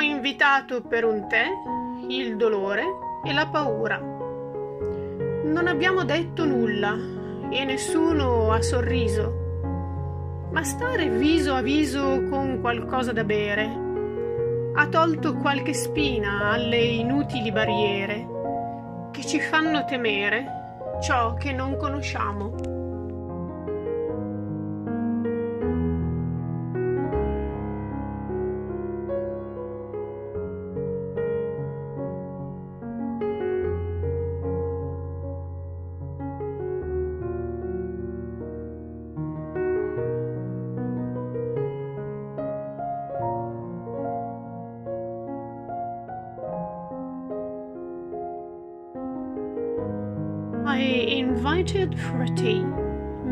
invitato per un tè, il dolore e la paura. Non abbiamo detto nulla e nessuno ha sorriso, ma stare viso a viso con qualcosa da bere ha tolto qualche spina alle inutili barriere che ci fanno temere ciò che non conosciamo. I invited for tea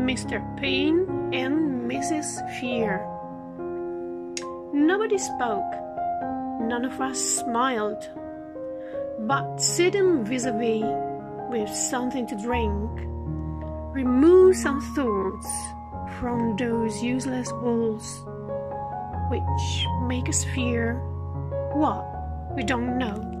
Mr. Pain and Mrs. Fear. Nobody spoke, none of us smiled, but sitting vis a vis with something to drink, remove some thoughts from those useless walls which make us fear what we don't know.